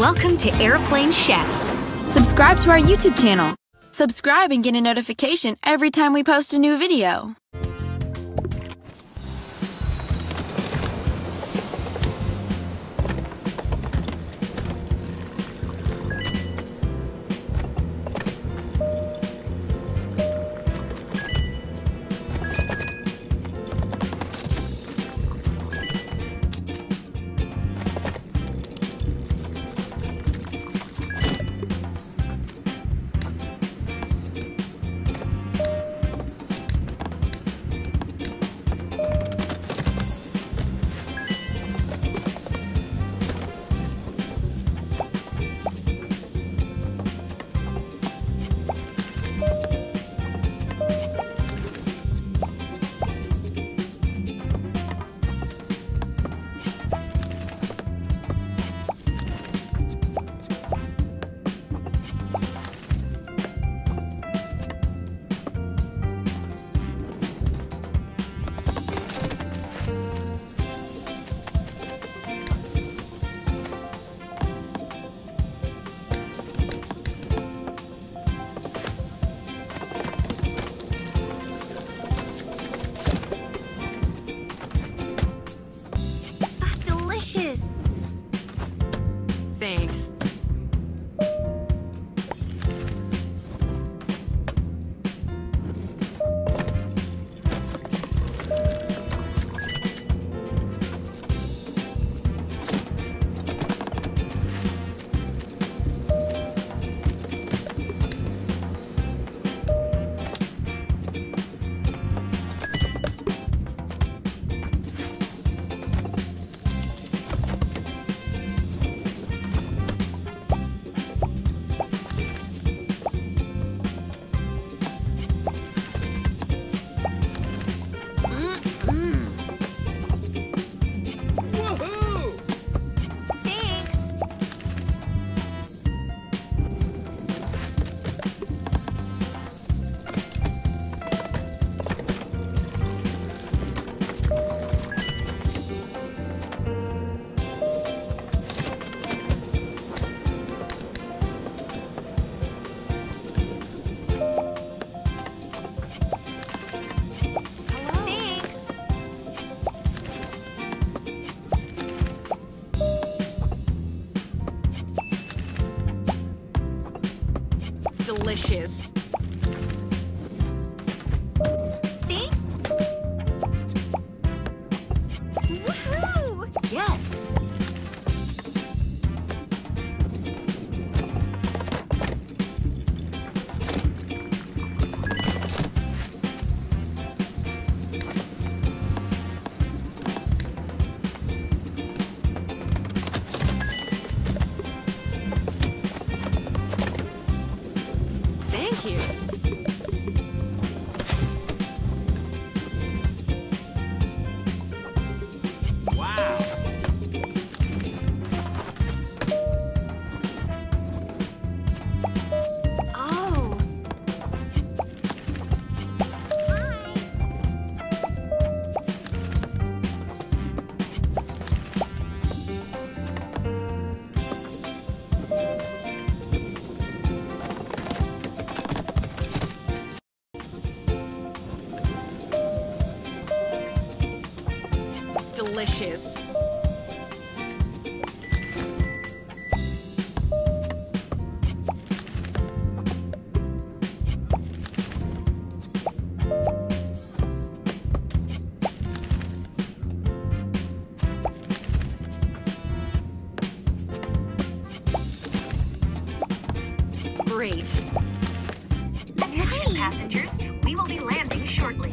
Welcome to Airplane Chefs. Subscribe to our YouTube channel. Subscribe and get a notification every time we post a new video. Thanks. Delicious. Delicious. Great. Attention passengers, we will be landing shortly.